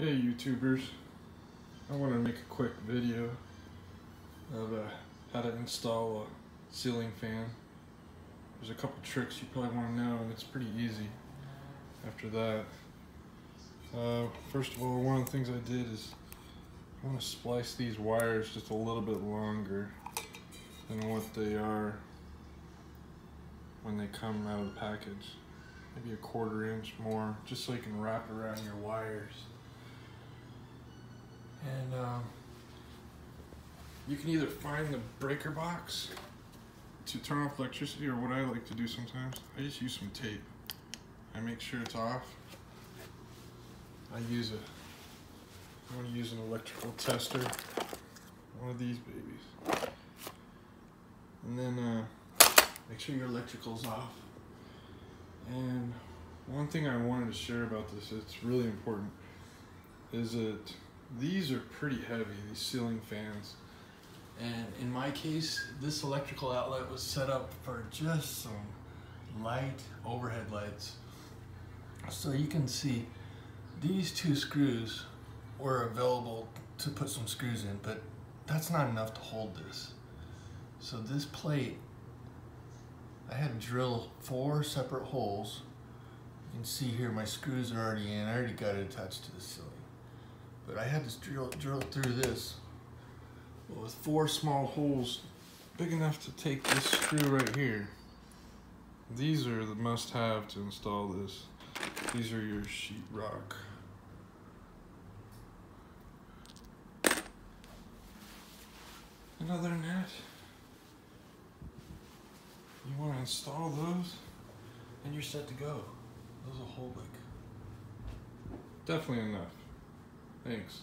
Hey YouTubers, I want to make a quick video of uh, how to install a ceiling fan. There's a couple tricks you probably want to know and it's pretty easy after that. Uh, first of all, one of the things I did is I want to splice these wires just a little bit longer than what they are when they come out of the package. Maybe a quarter inch more, just so you can wrap around your wires. And um, you can either find the breaker box to turn off electricity, or what I like to do sometimes, I just use some tape. I make sure it's off. I use a, I'm gonna use an electrical tester, one of these babies. And then uh, make sure your electrical's off. And one thing I wanted to share about this, it's really important, is that these are pretty heavy, these ceiling fans. And in my case, this electrical outlet was set up for just some light overhead lights. So you can see these two screws were available to put some screws in, but that's not enough to hold this. So this plate, I had to drill four separate holes. You can see here my screws are already in. I already got it attached to the ceiling. But I had to drill, drill through this with four small holes big enough to take this screw right here. These are the must-have to install this. These are your sheetrock. And other than that, you want to install those, and you're set to go. Those will hold like definitely enough. Thanks.